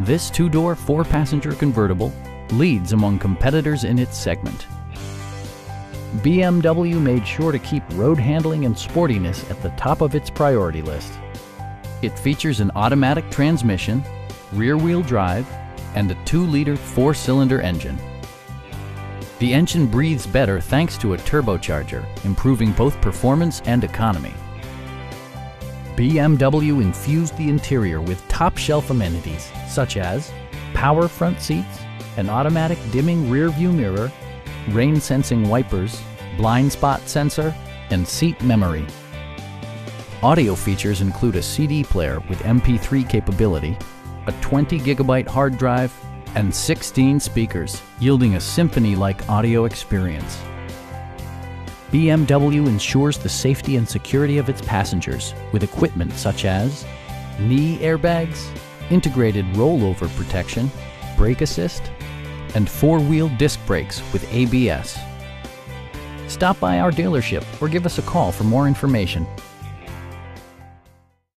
This two-door, four-passenger convertible leads among competitors in its segment. BMW made sure to keep road handling and sportiness at the top of its priority list. It features an automatic transmission, rear-wheel drive, and a 2-liter four-cylinder engine. The engine breathes better thanks to a turbocharger, improving both performance and economy. BMW infused the interior with top-shelf amenities such as power front seats, an automatic dimming rear-view mirror, rain-sensing wipers, blind spot sensor, and seat memory. Audio features include a CD player with MP3 capability, a 20 gigabyte hard drive, and 16 speakers, yielding a symphony-like audio experience. BMW ensures the safety and security of its passengers with equipment such as knee airbags, integrated rollover protection, brake assist, and four-wheel disc brakes with ABS. Stop by our dealership or give us a call for more information.